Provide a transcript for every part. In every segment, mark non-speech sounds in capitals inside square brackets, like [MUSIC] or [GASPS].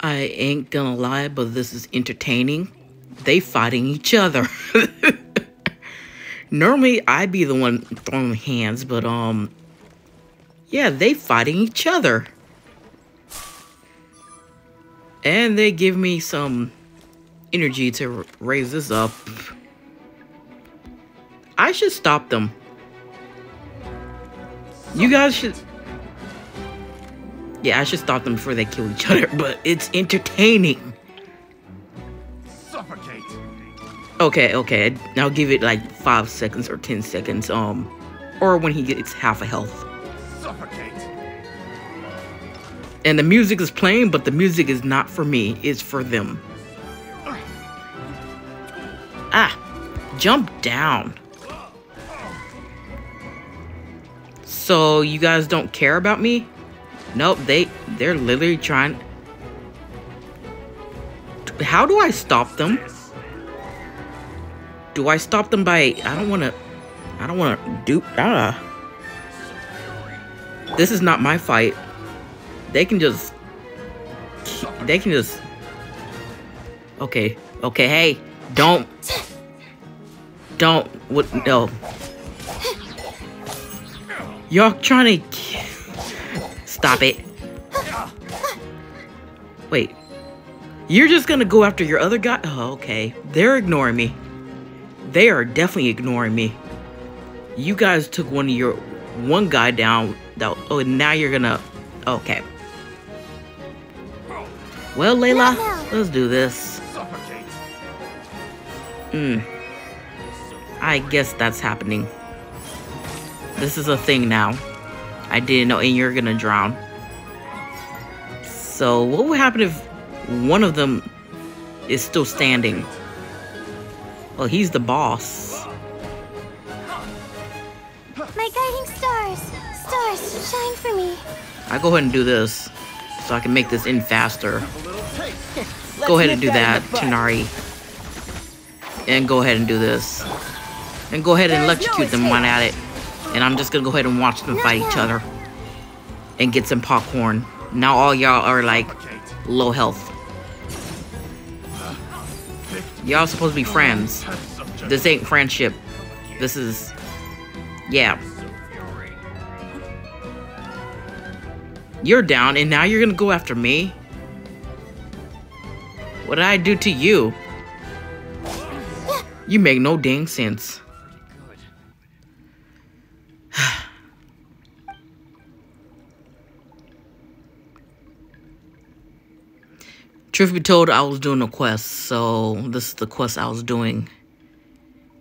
I ain't gonna lie, but this is entertaining. They fighting each other. [LAUGHS] Normally, I'd be the one throwing hands, but, um, yeah, they fighting each other. And they give me some energy to raise this up. I should stop them. You guys should... Yeah, I should stop them before they kill each other, but it's entertaining. Suffocate. Okay, okay. I'll give it like five seconds or ten seconds. Um, or when he gets half a health. Suffocate. And the music is playing, but the music is not for me. It's for them. Ah, jump down. So you guys don't care about me? Nope, they they're literally trying. How do I stop them? Do I stop them by? I don't want to. I don't want to do. Ah. This is not my fight. They can just. They can just. Okay. Okay. Hey, don't. Don't. What? No. Y'all trying to. Stop it. Wait. You're just gonna go after your other guy? Oh, okay. They're ignoring me. They are definitely ignoring me. You guys took one of your one guy down. That, oh, now you're gonna. Okay. Well, Layla, let's do this. Hmm. I guess that's happening. This is a thing now. I didn't know, and you're gonna drown. So, what would happen if one of them is still standing? Well, he's the boss. My guiding stars. Stars, shine for me. I go ahead and do this so I can make this in faster. A little taste. [LAUGHS] Go ahead and do that, Tighnari. And go ahead and do this. And go ahead and electrocute them one at it. And I'm just gonna go ahead and watch them fight each other. And get some popcorn. Now all y'all are like low health. Y'all supposed to be friends. This ain't friendship. This is yeah. You're down and now you're gonna go after me? What did I do to you? You make no dang sense. Truth be told, I was doing a quest, so this is the quest I was doing.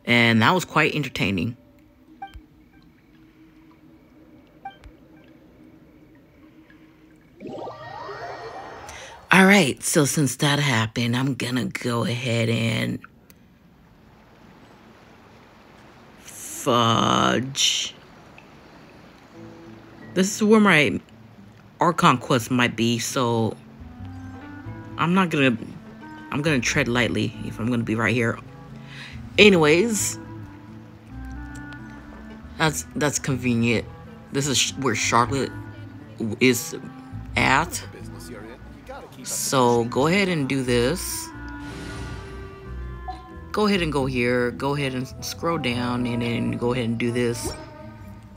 And that was quite entertaining. All right, so since that happened, I'm gonna go ahead and fudge. This is where my Archon quest might be, so I'm not gonna. I'm gonna tread lightly if I'm gonna be right here. Anyways, that's that's convenient. This is where Charlotte is at. So go ahead and do this. Go ahead and go here. Go ahead and scroll down and then go ahead and do this.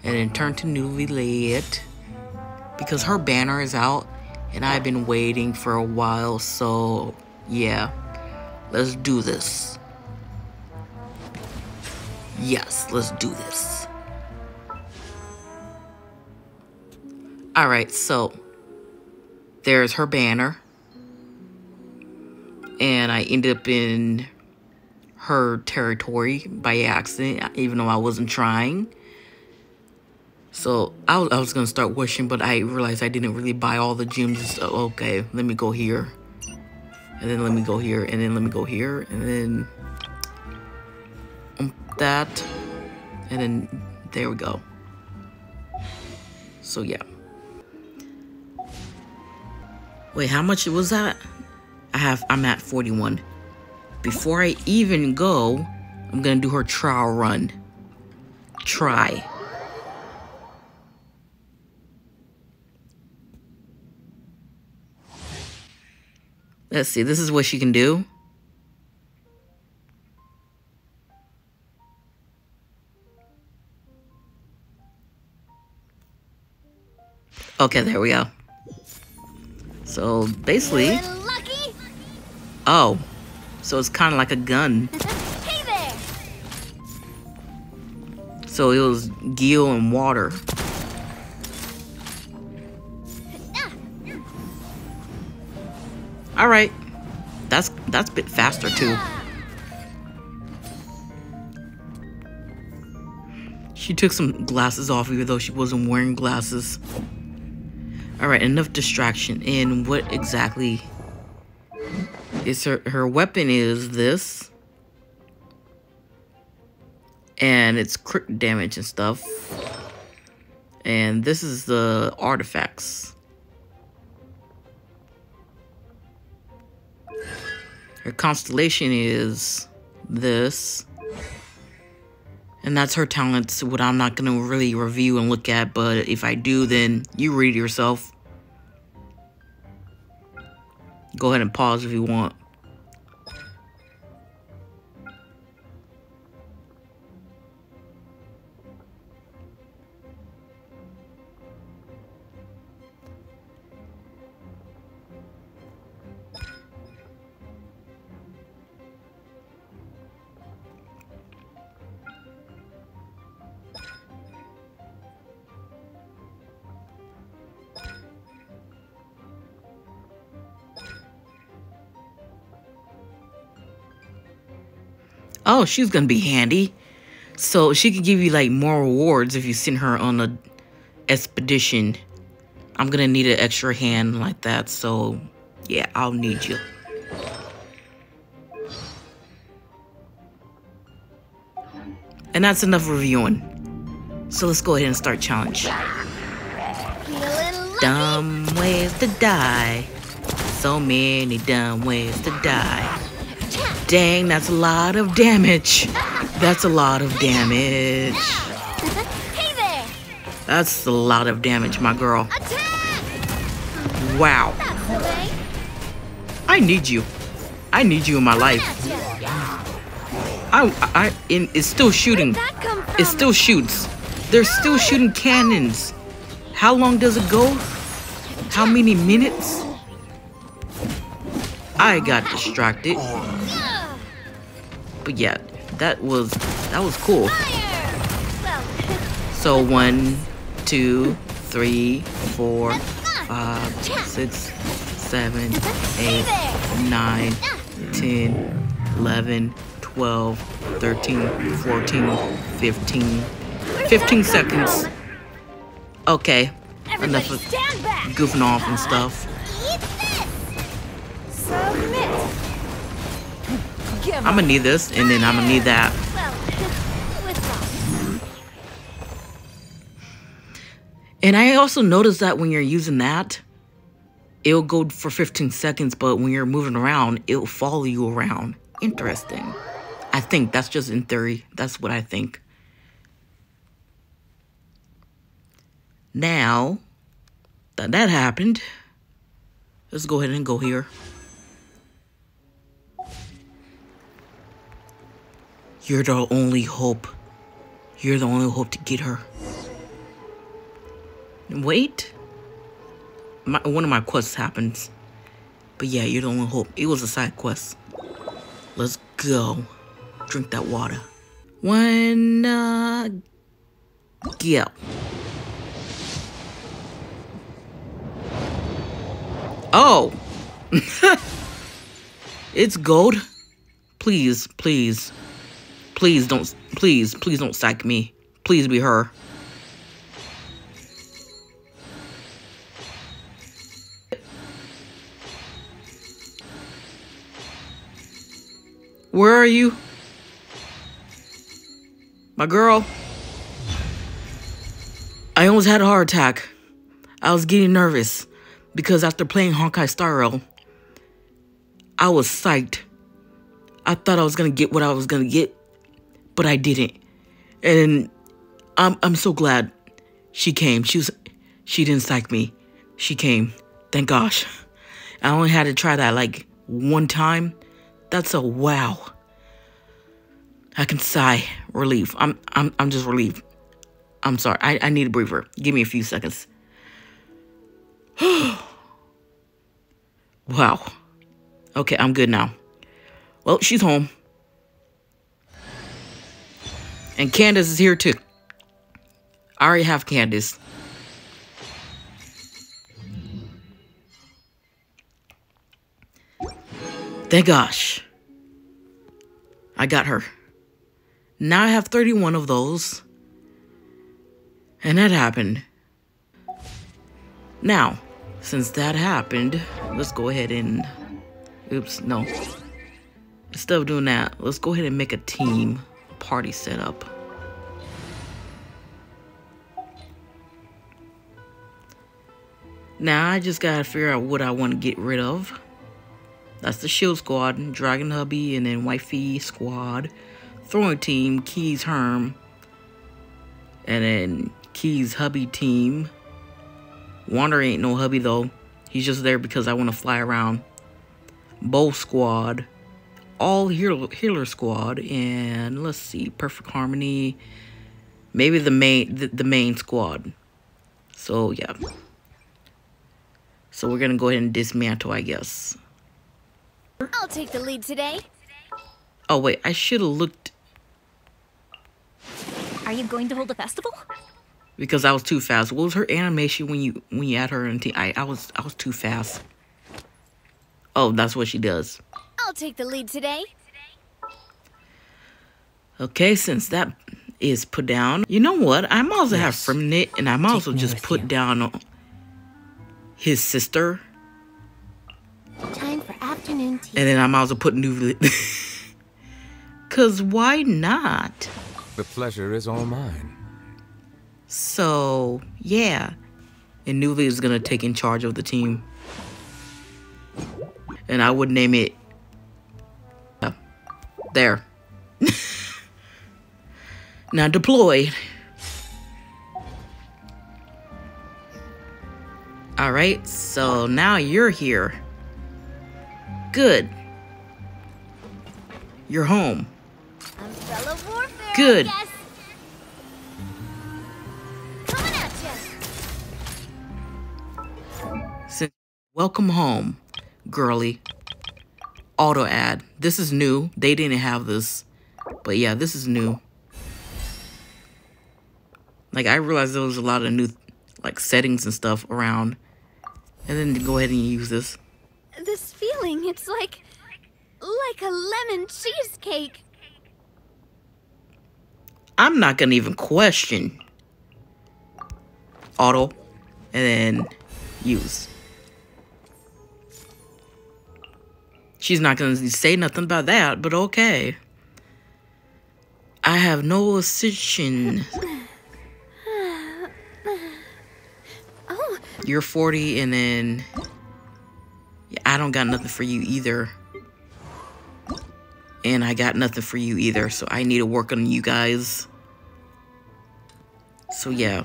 And then turn to Neuvillette. Because her banner is out and I've been waiting for a while. So yeah, let's do this. Yes, let's do this. Alright, so there's her banner. And I ended up in her territory by accident, even though I wasn't trying. So I was, I was gonna start wishing, but I realized I didn't really buy all the gems. So okay, let me go here, and then let me go here, and then let me go here, and then um, that, and then there we go. So yeah. Wait, how much was that? I have I'm at 41. Before I even go, I'm gonna do her trial run. Try. Let's see. This is what she can do. Okay, there we go. So basically, lucky. oh, so it's kind of like a gun. [LAUGHS] hey. So it was Gil and water. All right, that's that's a bit faster too. She took some glasses off, even though she wasn't wearing glasses. All right, enough distraction. And what exactly is her her weapon? Is this? And it's crit damage and stuff. And this is the artifacts. Her constellation is this. And that's her talents, what I'm not going to really review and look at, but if I do, then you read yourself. Go ahead and pause if you want. Oh, she's gonna be handy. So she could give you like more rewards if you send her on a expedition. I'm gonna need an extra hand like that, so yeah, I'll need you. And that's enough reviewing. So let's go ahead and start challenge. Dumb ways to die. So many dumb ways to die. Dang, that's a lot of damage. That's a lot of damage. hey there. That's a lot of damage, my girl. Attack. Wow. That's the way. I need you. I need you in my life. I, I, in, it's still shooting. Where'd that come from? It still shoots. They're still shooting cannons. How long does it go? How many minutes? I got distracted. But yeah, that was that was cool. So one, two, three, four, five, six, seven, eight, nine, ten, eleven, twelve, thirteen, fourteen, fifteen. Fifteen seconds. Okay. Enough of goofing off and stuff. I'm gonna need this, and then I'm gonna need that. And I also noticed that when you're using that, it'll go for 15 seconds, but when you're moving around, it'll follow you around. Interesting. I think that's just in theory. That's what I think. Now that that happened, let's go ahead and go here. You're the only hope. You're the only hope to get her. Wait. My, one of my quests happens. But yeah, you're the only hope. It was a side quest. Let's go. Drink that water. One, uh, go. Oh. [LAUGHS] it's gold. Please, please. Please don't, please, please don't psych me. Please be her. Where are you? My girl? I almost had a heart attack. I was getting nervous because after playing Honkai Star Rail, I was psyched. I thought I was gonna get what I was gonna get, but I didn't. And I'm I'm so glad she came. She was she didn't psych me. She came. Thank gosh. I only had to try that like one time, that's a wow. I can sigh relief. I'm I'm I'm just relieved. I'm sorry. I, I need a breather. Give me a few seconds. [GASPS] wow. Okay, I'm good now. Well, she's home. And Candace is here too. I already have Candace. Thank gosh. I got her. Now I have 31 of those. And that happened. Now, since that happened, let's go ahead and... Oops, no. Instead of doing that, let's go ahead and make a team party set up. Now I just gotta figure out what I want to get rid of. That's the Shield Squad, Dragon Hubby, and then Wifey Squad. Throwing Team, Keys Herm, and then Keys Hubby Team. Wander ain't no hubby though. He's just there because I want to fly around. Bow Squad, All Healer, Healer Squad, and let's see, Perfect Harmony. Maybe the main the, the main squad. So yeah. So we're gonna go ahead and dismantle, I guess. I'll take the lead today. Oh wait, I should have looked Are you going to hold a festival? because I was too fast. What was her animation when you when you add her team? I I was I was too fast. Oh, that's what she does. I'll take the lead today. Okay, since that is put down, you know what? I'm also have Yes. from Nick, and I'm also just put you. down his sister, Time for afternoon tea. and then I'm also put new. [LAUGHS] Cause why not? The pleasure is all mine. So yeah, and Newly is gonna take in charge of the team, and I would name it. There. [LAUGHS] now deploy. All right, so now you're here. Good. You're home. Warfare. Good. Welcome home, girly. Auto ad. This is new. They didn't have this. But yeah, this is new. Like I realized there was a lot of new like settings and stuff around. And then go ahead and use this. This feeling, it's like. like a lemon cheesecake. I'm not gonna even question. Auto and then use. She's not gonna say nothing about that, but okay. I have no ascension. Oh, You're 40 and then I don't got nothing for you either. And I got nothing for you either, so I need to work on you guys. So yeah.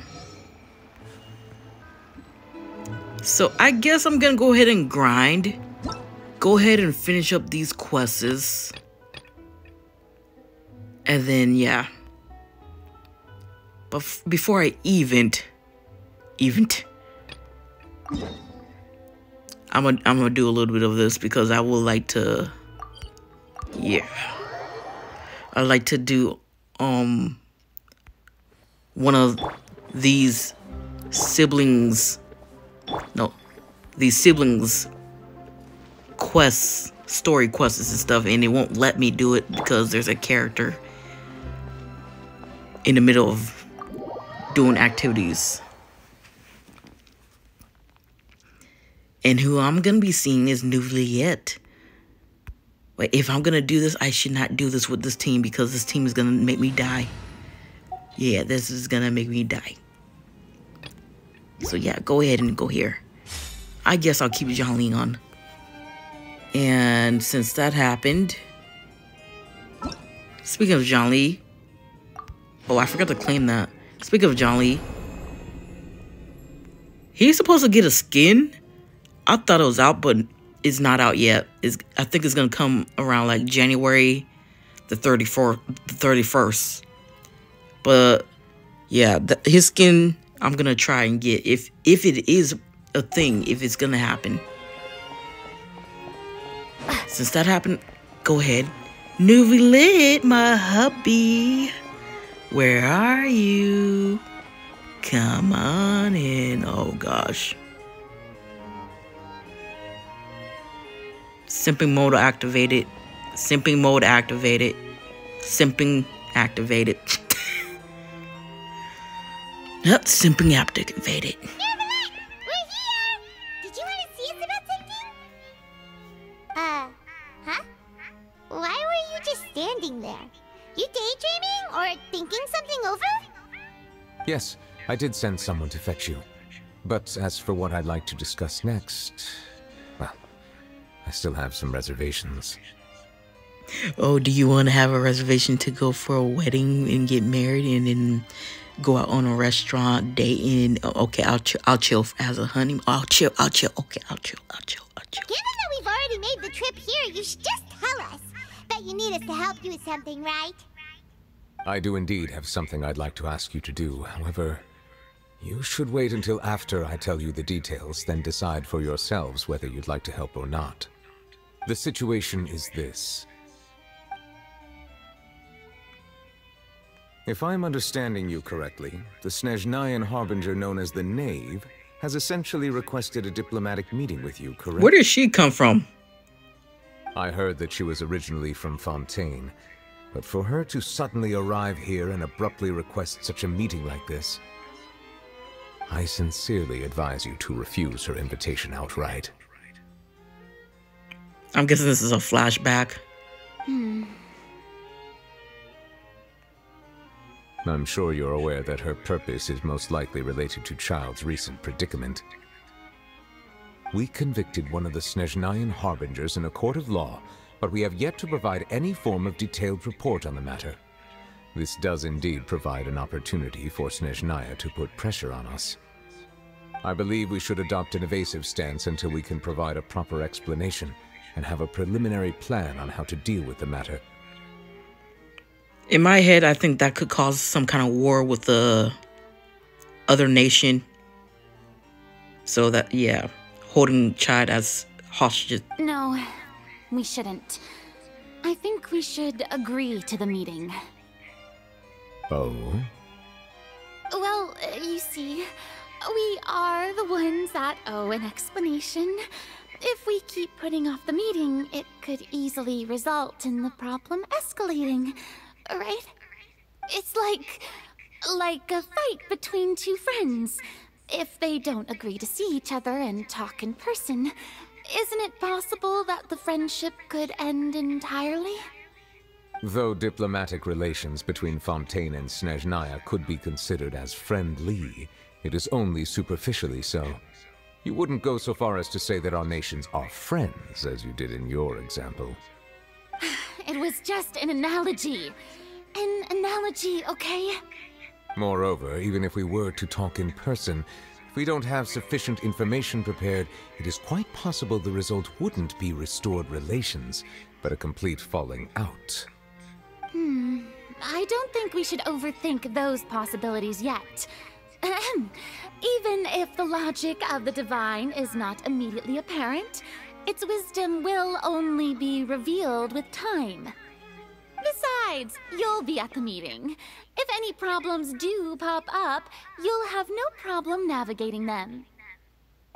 So I guess I'm gonna go ahead and grind. Go ahead and finish up these quests. And then yeah. But before I event, event. I'm gonna I'm gonna do a little bit of this because I would like to. Yeah. I like to do um one of these siblings no these siblings quests story quests and stuff and it won't let me do it because there's a character in the middle of doing activities and who i'm gonna be seeing is Juliet. But if i'm gonna do this i should not do this with this team because this team is gonna make me die yeah, this is gonna make me die. So yeah, go ahead and go here. I guess I'll keep Zhongli on. And since that happened, speaking of Zhongli, oh, I forgot to claim that. Speaking of Zhongli, he's supposed to get a skin. I thought it was out, but it's not out yet. Is I think it's gonna come around like January the 34th, the 31st. But yeah, the, his skin I'm gonna try and get if if it is a thing, if it's gonna happen. Since that happened, go ahead. Neuvillette, my hubby. Where are you? Come on in. Oh gosh. Simping mode activated. Simping mode activated. Simping activated. [LAUGHS] yep, simping activated. Yes, I did send someone to fetch you. But as for what I'd like to discuss next, well, I still have some reservations. Oh, do you want to have a reservation to go for a wedding and get married and then go out on a restaurant date and okay, I'll chill, I'll chill as a honey. I'll chill, I'll chill. Okay, I'll chill, I'll chill, I'll chill. Given that we've already made the trip here, you should just tell us. Bet you need us to help you with something, right? I do indeed have something I'd like to ask you to do. However, you should wait until after I tell you the details, then decide for yourselves whether you'd like to help or not. The situation is this. If I'm understanding you correctly, the Snezhnayan Harbinger known as the Knave has essentially requested a diplomatic meeting with you, correct? Where did she come from? I heard that she was originally from Fontaine, but for her to suddenly arrive here and abruptly request such a meeting like this, I sincerely advise you to refuse her invitation outright. I'm guessing this is a flashback. Hmm. I'm sure you're aware that her purpose is most likely related to Childe's recent predicament. We convicted one of the Snezhnayan Harbingers in a court of law, but we have yet to provide any form of detailed report on the matter. This does indeed provide an opportunity for Snezhnaya to put pressure on us. I believe we should adopt an evasive stance until we can provide a proper explanation and have a preliminary plan on how to deal with the matter. In my head, I think that could cause some kind of war with the other nation. So that yeah, holding Chad as hostage. No, we shouldn't. I think we should agree to the meeting. Oh? Well, you see, we are the ones that owe an explanation. If we keep putting off the meeting, it could easily result in the problem escalating, right? It's like. like a fight between two friends. If they don't agree to see each other and talk in person, isn't it possible that the friendship could end entirely? Though diplomatic relations between Fontaine and Snezhnaya could be considered as friendly, it is only superficially so. You wouldn't go so far as to say that our nations are friends, as you did in your example. [SIGHS] It was just an analogy. An analogy, okay? Moreover, even if we were to talk in person, if we don't have sufficient information prepared, it is quite possible the result wouldn't be restored relations, but a complete falling out. Hmm. I don't think we should overthink those possibilities yet. Even if the logic of the divine is not immediately apparent, its wisdom will only be revealed with time. Besides, you'll be at the meeting. If any problems do pop up, you'll have no problem navigating them.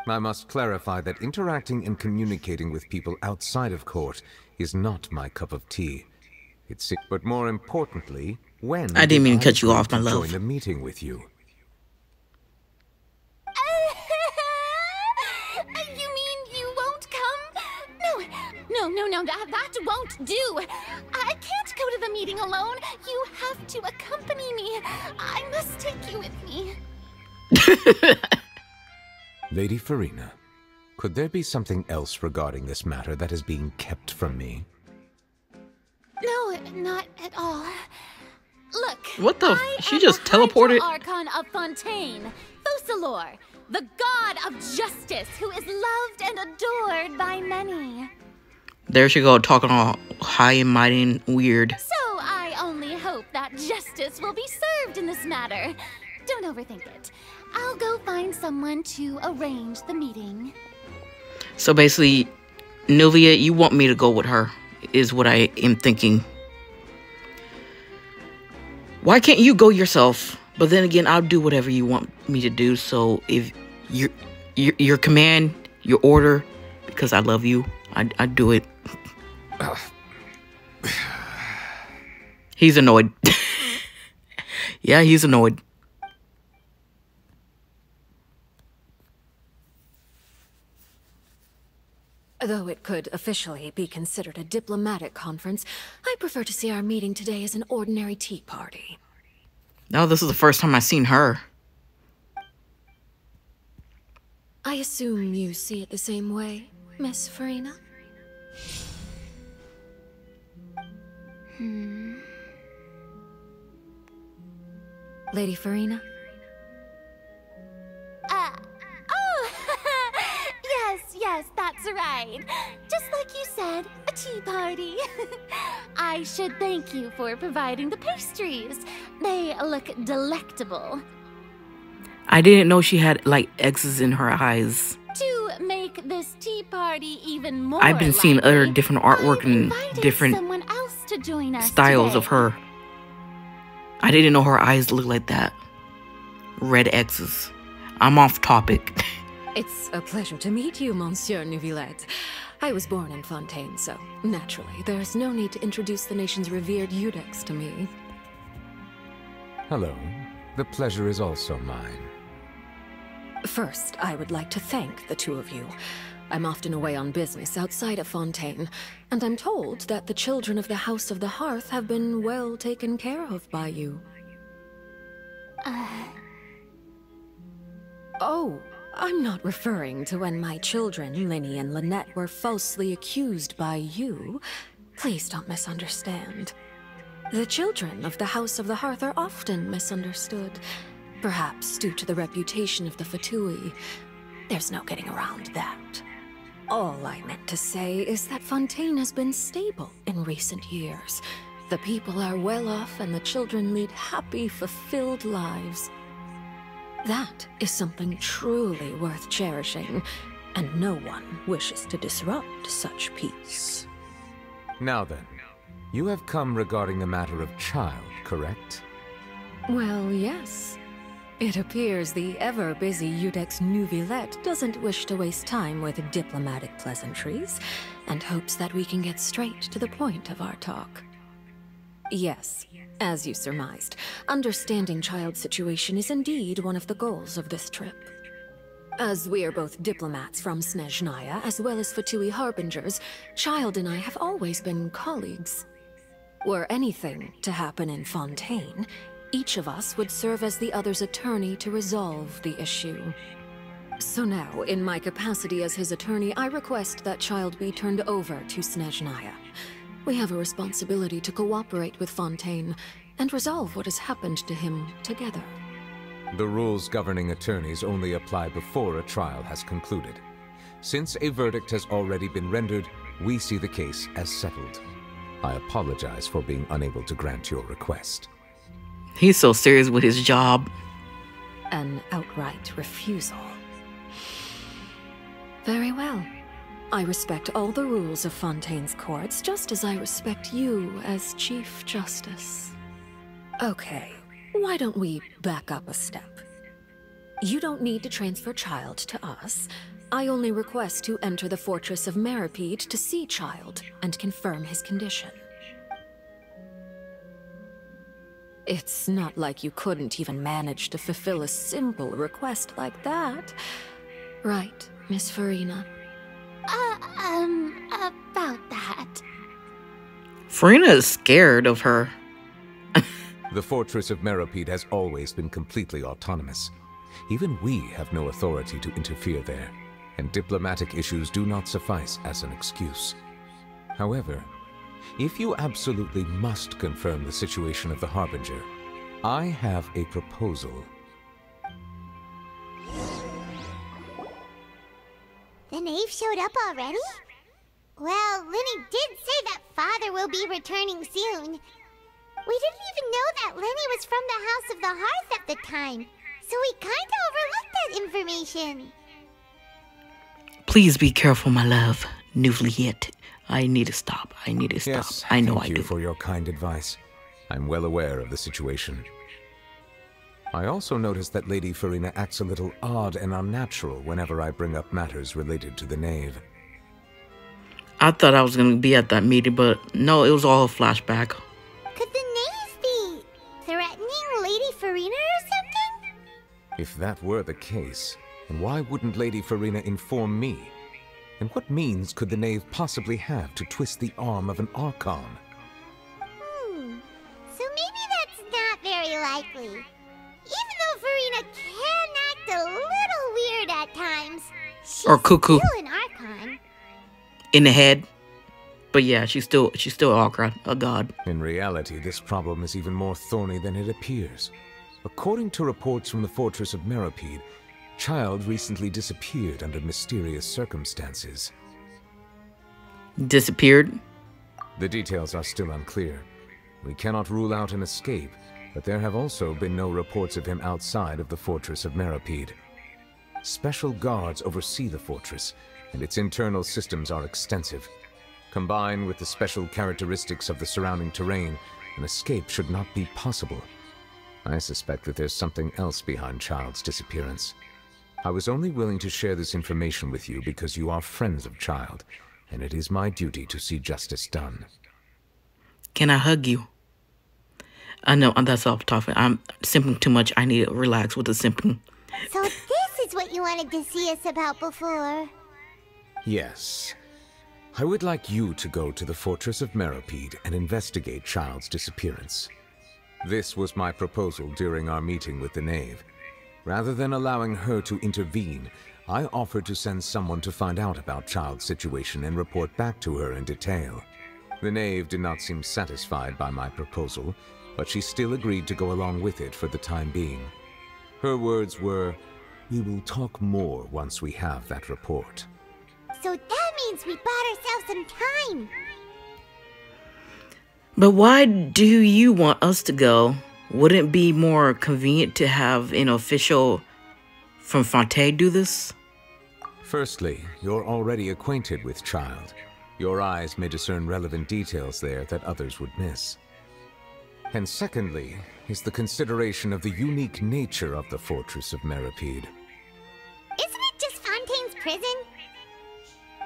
I must clarify that interacting and communicating with people outside of court is not my cup of tea. It's but more importantly, when I didn't mean to cut you off, my love. Join a meeting with you. you no, no, no, that, that won't do. I can't go to the meeting alone. You have to accompany me. I must take you with me. [LAUGHS] Lady Furina, could there be something else regarding this matter that is being kept from me? No, not at all. Look. What the f- I she am just teleported? Archon of Fontaine, Focalor. the god of justice who is loved and adored by many. There she go, talking all high and mighty and weird. So I only hope that justice will be served in this matter. Don't overthink it. I'll go find someone to arrange the meeting. So basically, Nuvia, you want me to go with her, is what I am thinking. Why can't you go yourself? But then again, I'll do whatever you want me to do. So if your your, your command, your order, because I love you, I, I do it. He's annoyed. [LAUGHS] yeah, he's annoyed. Though it could officially be considered a diplomatic conference, I prefer to see our meeting today as an ordinary tea party. No, this is the first time I've seen her. I assume you see it the same way, Miss Furina? Hmm. Lady Furina? Uh, oh, [LAUGHS] yes, yes, that's right. Just like you said, a tea party. [LAUGHS] I should thank you for providing the pastries. They look delectable. I didn't know she had like X's in her eyes. To make this tea party even more I've been seeing other different artwork and different else to join us styles today. of her. I didn't know her eyes looked like that. Red X's. I'm off topic. It's a pleasure to meet you, Monsieur Neuvillette. I was born in Fontaine, so naturally, there's no need to introduce the nation's revered Iudex to me. Hello. The pleasure is also mine. First, I would like to thank the two of you. I'm often away on business outside of Fontaine, and I'm told that the children of the House of the Hearth have been well taken care of by you. Uh. Oh, I'm not referring to when my children, Lyney and Lynette, were falsely accused by you. Please don't misunderstand. The children of the House of the Hearth are often misunderstood, perhaps due to the reputation of the Fatui. There's no getting around that. All I meant to say is that Fontaine has been stable in recent years. The people are well off and the children lead happy, fulfilled lives. That is something truly worth cherishing, and no one wishes to disrupt such peace. Now then, you have come regarding the matter of Childe, correct? Well, yes. It appears the ever busy Iudex Neuvillette doesn't wish to waste time with diplomatic pleasantries, and hopes that we can get straight to the point of our talk. Yes, as you surmised, understanding Childe's situation is indeed one of the goals of this trip. As we are both diplomats from Snezhnaya, as well as Fatui Harbingers, Childe and I have always been colleagues. Were anything to happen in Fontaine, each of us would serve as the other's attorney to resolve the issue. So now, in my capacity as his attorney, I request that Childe be turned over to Snezhnaya. We have a responsibility to cooperate with Fontaine and resolve what has happened to him together. The rules governing attorneys only apply before a trial has concluded. Since a verdict has already been rendered, we see the case as settled. I apologize for being unable to grant your request. He's so serious with his job. An outright refusal. Very well. I respect all the rules of Fontaine's courts, just as I respect you as Chief Justice. Okay, why don't we back up a step? You don't need to transfer Childe to us. I only request to enter the fortress of Meropide to see Childe and confirm his condition. It's not like you couldn't even manage to fulfill a simple request like that. Right, Miss Furina? Uh, um, about that. Furina is scared of her. [LAUGHS] The fortress of Meropide has always been completely autonomous. Even we have no authority to interfere there, and diplomatic issues do not suffice as an excuse. However, if you absolutely must confirm the situation of the Harbinger, I have a proposal. The knave showed up already? Well, Lyney did say that father will be returning soon. We didn't even know that Lyney was from the House of the Hearth at the time, so we kinda overlooked that information. Please be careful, my love. Neuvillette. I need to stop. I need to stop. Yes, I know thank I you do. for your kind advice. I'm well aware of the situation. I also notice that Lady Furina acts a little odd and unnatural whenever I bring up matters related to the knave. I thought I was going to be at that meeting, but no, it was all a flashback. Could the knave be threatening Lady Furina or something? If that were the case, then why wouldn't Lady Furina inform me? And what means could the knave possibly have to twist the arm of an Archon? Hmm. So maybe that's not very likely. Even though Furina can act a little weird at times, she's Or cuckoo. still an Archon. In the head. But yeah, she's still she's still a god, a god. In reality, this problem is even more thorny than it appears. According to reports from the fortress of Meropide, Childe recently disappeared under mysterious circumstances. Disappeared. The details are still unclear. We cannot rule out an escape, but there have also been no reports of him outside of the fortress of Meropide. Special guards oversee the fortress, and its internal systems are extensive. Combined with the special characteristics of the surrounding terrain, an escape should not be possible. I suspect that there's something else behind Childe's disappearance. I was only willing to share this information with you because you are friends of Childe, and it is my duty to see justice done. Can I hug you? I know uh, that's off topic. I'm simping too much. I need to relax with the simping. So this is what you wanted to see us about before. Yes. I would like you to go to the Fortress of Meropide and investigate Childe's disappearance. This was my proposal during our meeting with the Knave. Rather than allowing her to intervene, I offered to send someone to find out about Childe's situation and report back to her in detail. The Knave did not seem satisfied by my proposal, but she still agreed to go along with it for the time being. Her words were, We will talk more once we have that report. So that means we bought ourselves some time. But why do you want us to go? Wouldn't it be more convenient to have an official from Fontaine do this? Firstly, you're already acquainted with Childe. Your eyes may discern relevant details there that others would miss. And secondly, is the consideration of the unique nature of the Fortress of Meropide. Isn't it just Fontaine's prison?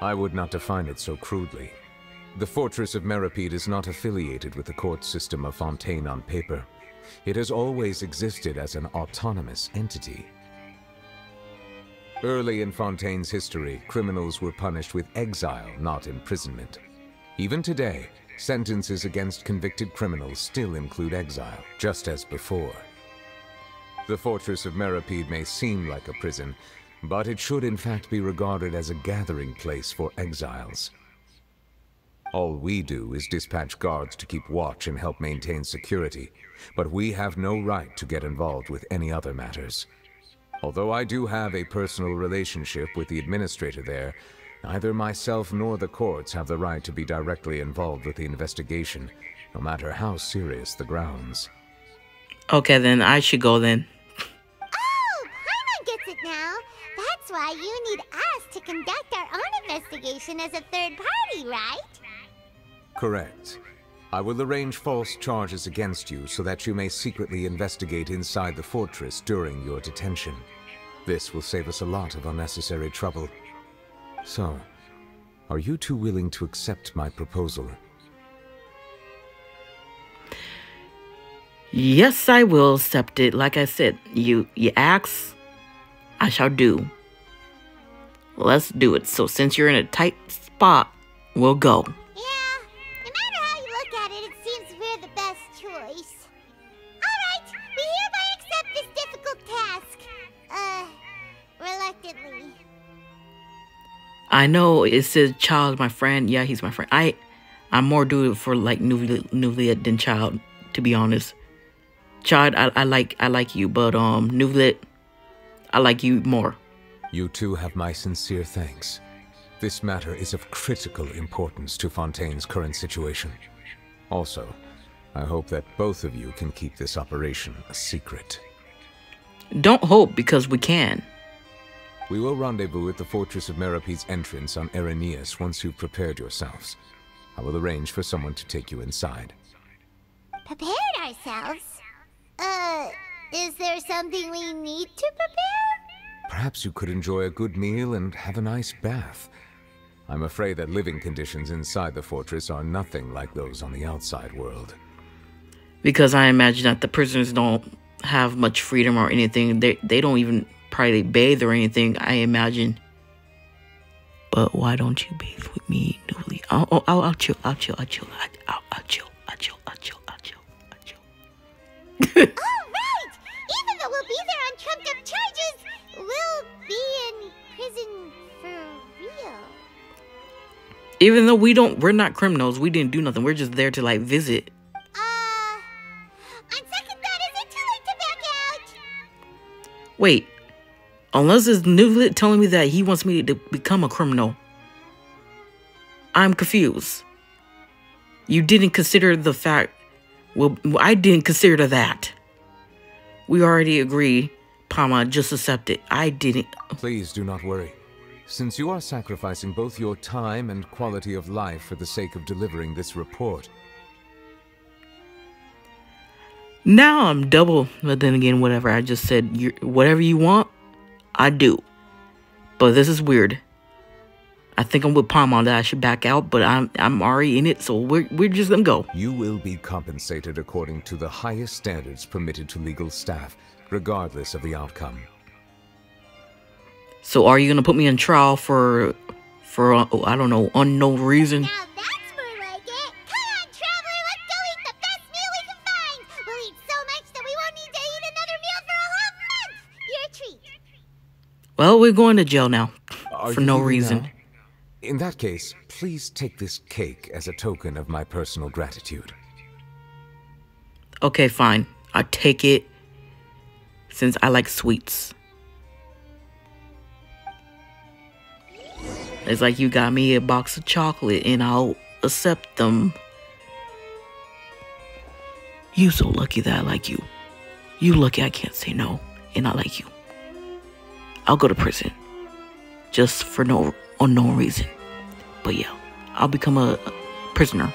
I would not define it so crudely. The Fortress of Meropide is not affiliated with the court system of Fontaine on paper. It has always existed as an autonomous entity. Early in Fontaine's history, criminals were punished with exile, not imprisonment. Even today, sentences against convicted criminals still include exile, just as before. The Fortress of Meropide may seem like a prison, but it should in fact be regarded as a gathering place for exiles. All we do is dispatch guards to keep watch and help maintain security, but we have no right to get involved with any other matters. Although I do have a personal relationship with the administrator there, neither myself nor the courts have the right to be directly involved with the investigation, no matter how serious the grounds. Okay, then I should go then. Oh, Paimon gets it now. That's why you need us to conduct our own investigation as a third party, right? Correct. I will arrange false charges against you so that you may secretly investigate inside the fortress during your detention. This will save us a lot of unnecessary trouble. So, are you two willing to accept my proposal? Yes, I will accept it. Like I said, you you ask, I shall do. Let's do it. So since you're in a tight spot, we'll go. I know it says Childe, my friend. Yeah, he's my friend. I, I'm more do it for like Nuvia Nuvia than Childe, to be honest. Childe, I, I like I like you, but um, Nuvia, I like you more. You two have my sincere thanks. This matter is of critical importance to Fontaine's current situation. Also, I hope that both of you can keep this operation a secret. Don't hope because we can. We will rendezvous at the Fortress of Meropide's entrance on Erinnyes once you've prepared yourselves. I will arrange for someone to take you inside. Prepared ourselves? Uh, is there something we need to prepare? Perhaps you could enjoy a good meal and have a nice bath. I'm afraid that living conditions inside the fortress are nothing like those on the outside world. Because I imagine that the prisoners don't have much freedom or anything. They they don't even probably bathe or anything, I imagine. But why don't you bathe with me, Newly? I'll, I'll, I'll, I'll chill, I'll chill, I'll chill, I'll, I'll, I'll chill, I'll chill, I'll chill, I'll chill, I'll chill. [LAUGHS] oh, right! Even though we'll be there on trumped up charges, we'll be in prison for real. Even though we don't, we're not criminals. We didn't do nothing. We're just there to like visit. Uh, on second thought, is it too late to back out? Wait, unless it's Newlit telling me that he wants me to become a criminal. I'm confused. You didn't consider the fact. Well, I didn't consider that. We already agreed. Paimon, just accept it. I didn't. Please do not worry. Since you are sacrificing both your time and quality of life for the sake of delivering this report, Now I'm double. But then again, whatever. I just said, whatever you want, I do. But this is weird. I think I'm with Palm on that. I should back out, but I'm I'm already in it, so we're we're just gonna go. you will be compensated according to the highest standards permitted to legal staff, regardless of the outcome. So are you gonna put me in trial for for uh, I don't know unknown reason? Well, we're going to jail now Are for no reason. now? In that case, please take this cake as a token of my personal gratitude. Okay, fine. I take it since I like sweets. It's like you got me a box of chocolate and I'll accept them. You so lucky that I like you. You lucky I can't say no and I like you. I'll go to prison. Just for no unknown reason. But yeah, I'll become a, prisoner.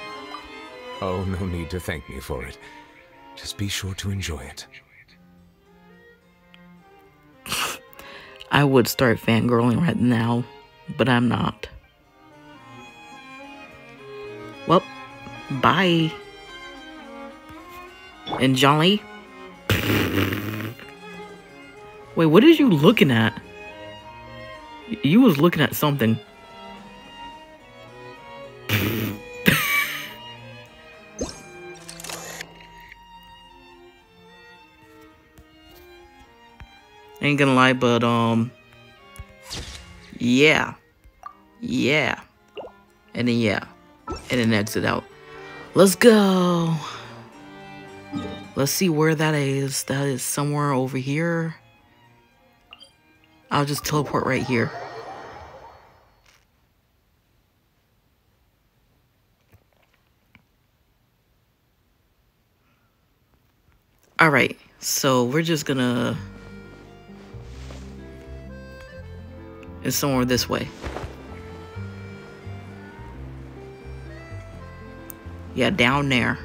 Oh, no need to thank me for it. Just be sure to enjoy it. [LAUGHS] I would start fangirling right now, but I'm not. Well, bye. And Jolly? Wait, what is you looking at? You was looking at something. [LAUGHS] Ain't gonna lie, but um, yeah, yeah, and then yeah, and then exit out. Let's go. Let's see where that is. That is somewhere over here. I'll just teleport right here. All right, so we're just gonna. It's somewhere this way. Yeah, down there.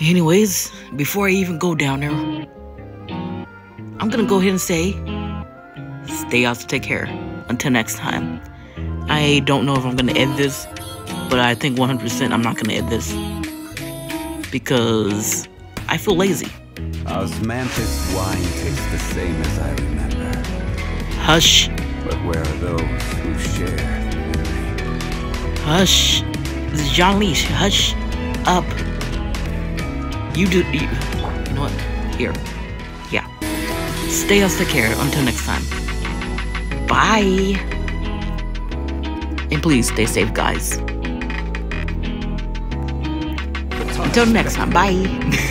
Anyways, before I even go down there, I'm gonna go ahead and say, stay out to take care. Until next time. I don't know if I'm gonna end this, but I think 100% I'm not gonna end this. Because I feel lazy. Osmanthus wine tastes the same as I remember. Hush, But where are those who share with me? hush. This is John Leash. Hush up. You do. You, you know what? Here. Stay to care. Until next time. Bye. And please stay safe, guys. Until next time. Bye. [LAUGHS]